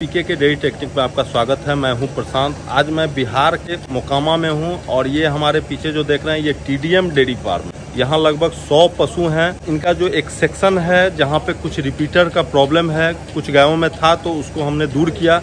पीके के dairy technique में आपका स्वागत है, मैं हूँ प्रशांत। आज मैं बिहार के मोकामा में हूँ और ये हमारे पीछे जो देख रहे हैं, ये टीडीएम डेयरी फार्म यहाँ लगभग 100 पशु हैं। इनका जो एक सेक्शन है, जहाँ पे कुछ रिपीटर का प्रॉब्लम है, कुछ गायों में था तो उसको हमने दूर किया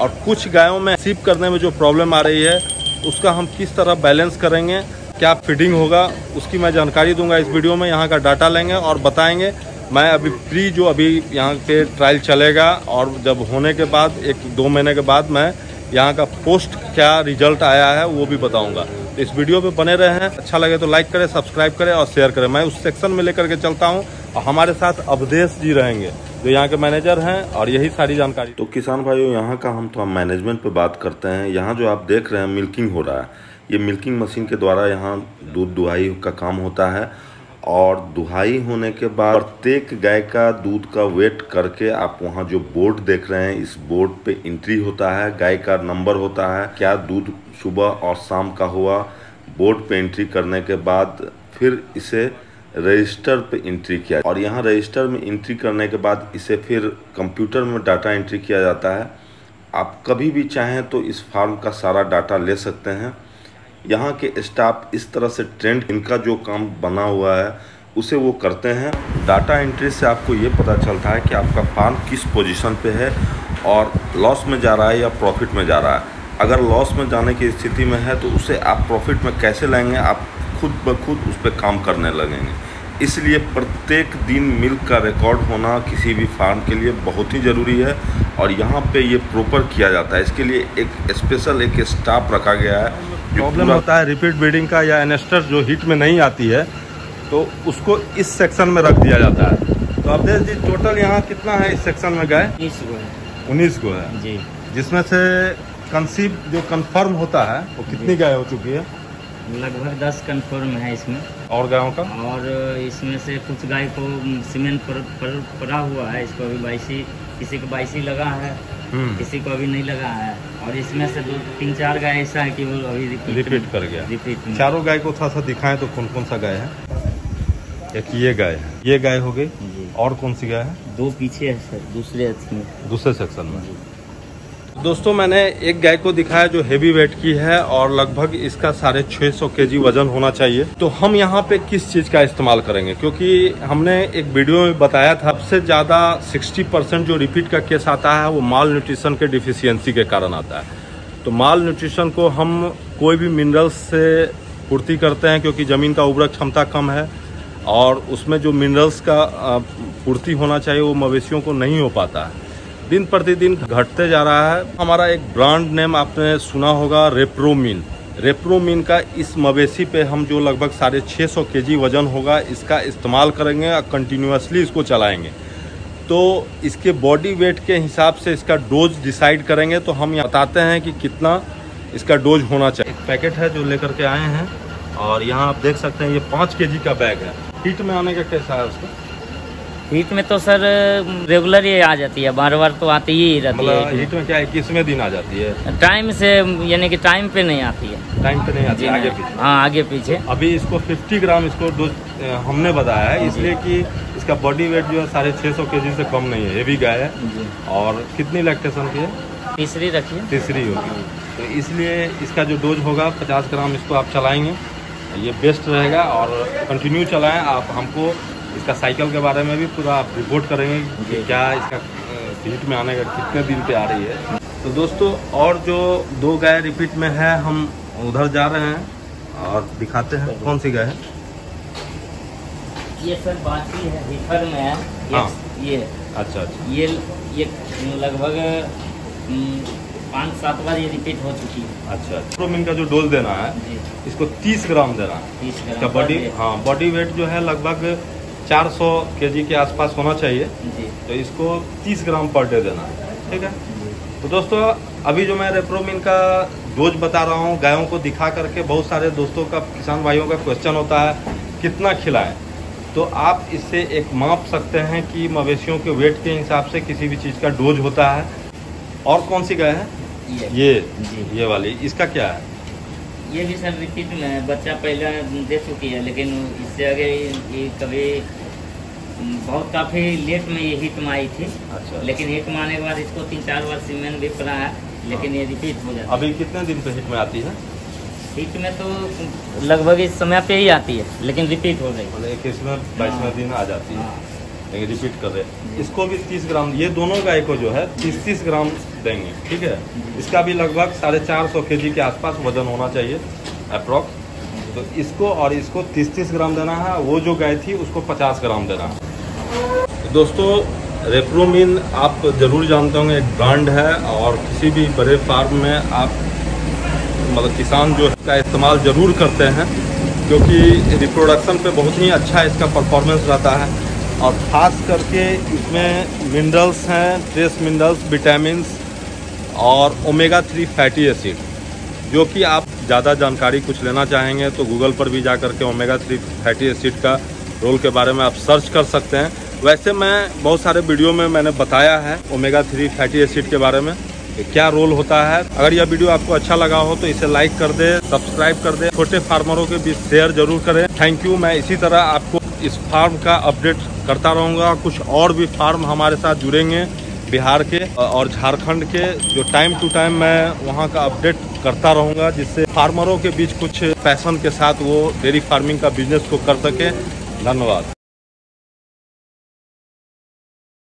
और कुछ गायों में सीप करने में जो प्रॉब्लम आ रही है, उसका हम किस तरह बैलेंस करेंगे, क्या फीडिंग होगा, उसकी मैं जानकारी दूँगा। इस वीडियो में यहाँ का डाटा लेंगे और बताएँगे मैं अभी प्री जो अभी यहाँ पे ट्रायल चलेगा और जब होने के बाद, एक दो महीने के बाद मैं यहाँ का पोस्ट क्या रिज़ल्ट आया है, वो भी बताऊँगा। इस वीडियो पे बने रहे हैं। अच्छा लगे तो लाइक करें सब्सक्राइब करें और शेयर करें। मैं उस सेक्शन में लेकर के चलता हूँ और हमारे साथ अवधेश जी रहेंगे, जो यहाँ के मैनेजर हैं और यही सारी जानकारी। तो किसान भाइयों, यहाँ का हम तो मैनेजमेंट पे बात करते हैं। यहाँ जो आप देख रहे हैं मिल्किंग हो रहा है। ये मिल्किंग मशीन के द्वारा यहाँ दूध दुहाई का काम होता है। और दुहाई होने के बाद प्रत्येक गाय का दूध का वेट करके आप वहाँ जो बोर्ड देख रहे हैं, इस बोर्ड पे एंट्री होता है, गाय का नंबर होता है, क्या दूध सुबह और शाम का हुआ बोर्ड पे एंट्री करने के बाद फिर इसे रजिस्टर पे एंट्री किया। और यहाँ रजिस्टर में एंट्री करने के बाद इसे फिर कंप्यूटर में डाटा एंट्री किया जाता है। आप कभी भी चाहें तो इस फार्म का सारा डाटा ले सकते हैं। यहाँ के स्टाफ इस तरह से ट्रेंड इनका जो काम बना हुआ है, उसे वो करते हैं। डाटा एंट्री से आपको ये पता चलता है कि आपका फार्म किस पोजीशन पे है और लॉस में जा रहा है या प्रॉफिट में जा रहा है। अगर लॉस में जाने की स्थिति में है तो उसे आप प्रॉफिट में कैसे लाएँगे? आप खुद ब खुद उस पर काम करने लगेंगे। इसलिए प्रत्येक दिन मिल्क का रिकॉर्ड होना किसी भी फार्म के लिए बहुत ही ज़रूरी है और यहाँ पे ये प्रॉपर किया जाता है। इसके लिए एक स्पेशल एक स्टाफ रखा गया है प्रॉब्लम होता है रिपीट ब्रीडिंग का या एनेस्टर जो हीट में नहीं आती है तो उसको इस सेक्शन में रख दिया जाता है। तो अवधेश जी टोटल यहाँ कितना है इस सेक्शन में गाय? बीस गो है। उन्नीस को है। जी। जिसमें से कंसीव जो कंफर्म होता है वो कितनी गाय हो चुकी है? लगभग दस कन्फर्म है इसमें। और गायों का? और इसमें से कुछ गाय को सीमेंट पर, पर पड़ा हुआ है इसको अभी बाईसी किसी को बाईसी लगा है। किसी को अभी नहीं लगा है। और इसमें से दो तीन चार गाय ऐसा है कि वो अभी रिपीट रिपीट कर गया। रिपीट चारों गाय को थोड़ा सा दिखाएँ तो कौन कौन सा गाय है? एक ये गाय है। ये गाय हो गई। और कौन सी गाय है? दो पीछे है सर दूसरे दूसरे सेक्शन में। दोस्तों, मैंने एक गाय को दिखाया जो हेवी वेट की है और लगभग इसका साढ़े छः सौ के जी वज़न होना चाहिए। तो हम यहाँ पे किस चीज़ का इस्तेमाल करेंगे? क्योंकि हमने एक वीडियो में बताया था सबसे ज़्यादा 60 परसेंट जो रिपीट का केस आता है, वो माल न्यूट्रिशन के डिफिशियंसी के कारण आता है। तो माल न्यूट्रिशन को हम कोई भी मिनरल्स से पूर्ति करते हैं, क्योंकि ज़मीन का उर्वरक क्षमता कम है और उसमें जो मिनरल्स का पूर्ति होना चाहिए, वो मवेशियों को नहीं हो पाता है। दिन प्रतिदिन घटते जा रहा है। हमारा एक ब्रांड नेम आपने सुना होगा रेप्रोमिन रेप्रोमिन का इस मवेशी पे हम जो लगभग साढ़े छः सौ के वज़न होगा, इसका इस्तेमाल करेंगे और कंटिन्यूसली इसको चलाएँगे। तो इसके बॉडी वेट के हिसाब से इसका डोज डिसाइड करेंगे तो हम बताते हैं कि कितना इसका डोज होना चाहिए। एक पैकेट है जो लेकर के आए हैं, और यहाँ आप देख सकते हैं ये पाँच के का बैग है। हीट में आने का कैसा है उसका? हीट में तो सर रेगुलर ही आ जाती है बार बार तो आती ही रहती मतलब है। हीट में क्या है इक्कीसवें दिन आ जाती है? टाइम से यानी कि टाइम पे नहीं आती है। टाइम पे नहीं आती जी आगे पीछे। हाँ आगे पीछे। अभी इसको 50 ग्राम इसको डोज हमने बताया है इसलिए कि इसका बॉडी वेट जो है साढ़े छः सौ के जी से कम नहीं है हेवी गाय है। और कितनी लैक्टेशन की है? तीसरी रखिए। तीसरी होगी। तो इसलिए इसका जो डोज होगा 50 ग्राम इसको आप चलाएँगे ये बेस्ट रहेगा। और कंटिन्यू चलाएँ आप हमको इसका साइकिल के बारे में भी पूरा आप रिपोर्ट करेंगे कि क्या इसका हीट में आने का कितने दिन पे आ रही है। तो दोस्तों और जो दो गाय रिपीट में है हम उधर जा रहे हैं और दिखाते हैं कौन सी गाय है। ये सर बाकी है हिफर में है। ये, हाँ। ये। अच्छा अच्छा। ये ये लगभग पाँच सात बार ये रिपीट हो चुकी है। अच्छा प्रोमिन का जो डोज देना है इसको 30 ग्राम देना है। तीस इसका बॉडी हाँ बॉडी वेट जो है लगभग 400 केजी के आसपास होना चाहिए। तो इसको 30 ग्राम पर डे देना है ठीक है? तो दोस्तों अभी जो मैं रेप्रोमिन का डोज बता रहा हूँ गायों को दिखा करके बहुत सारे दोस्तों का किसान भाइयों का क्वेश्चन होता है कितना खिलाएँ? तो आप इससे एक माप सकते हैं कि मवेशियों के वेट के हिसाब से किसी भी चीज़ का डोज होता है। और कौन सी गाय है? ये। ये। जी। ये वाली। इसका क्या है? ये भी सर रिपीट में है बच्चा पहले दे चुकी है लेकिन इससे आगे ये कभी बहुत काफ़ी लेट में ये हिट में आई थी। अच्छा। लेकिन हिट में आने के बाद इसको तीन चार बार सीमेंट भी पड़ा है लेकिन ये रिपीट हो जाता अभी कितने दिन पे हिट में आती है? है हिट में तो लगभग इस समय पे ही आती है लेकिन रिपीट हो गई। मतलब इक्कीसवें बाईसवें दिन आ जाती है। लेकिन रिपीट कर रहे इसको भी तीस ग्राम, ये दोनों गाय को जो है, तीस तीस ग्राम देंगे, ठीक है? इसका भी लगभग साढ़े चार सौ के जी के आसपास वज़न होना चाहिए अप्रॉक्स तो इसको और इसको तीस तीस ग्राम देना है, वो जो गाय थी, उसको पचास ग्राम देना है। दोस्तों, रेप्रोमिन आप ज़रूर जानते होंगे, एक ब्रांड है, और किसी भी बड़े फार्म में आप मतलब किसान जो इसका इस्तेमाल ज़रूर करते हैं, क्योंकि रिप्रोडक्शन पे बहुत ही अच्छा इसका परफॉर्मेंस रहता है। और ख़ास करके इसमें मिनरल्स हैं ट्रेस मिनरल्स विटामिन्स और ओमेगा थ्री फैटी एसिड जो कि आप ज़्यादा जानकारी कुछ लेना चाहेंगे तो गूगल पर भी जा करके ओमेगा थ्री फैटी एसिड का रोल के बारे में आप सर्च कर सकते हैं। वैसे मैं बहुत सारे वीडियो में मैंने बताया है ओमेगा थ्री फैटी एसिड के बारे में। क्या रोल होता है। अगर यह वीडियो आपको अच्छा लगा हो तो इसे लाइक कर दे, सब्सक्राइब कर दे, छोटे फार्मरों के बीच शेयर ज़रूर करें। थैंक यू मैं इसी तरह आपको इस फार्म का अपडेट करता रहूँगा। कुछ और भी फार्म हमारे साथ जुड़ेंगे, बिहार के और झारखंड के। जो टाइम टू टाइम मैं वहाँ का अपडेट करता रहूँगा, जिससे फार्मरों के बीच कुछ पैशन के साथ वो डेयरी फ़ार्मिंग का बिज़नेस को कर सके। धन्यवाद।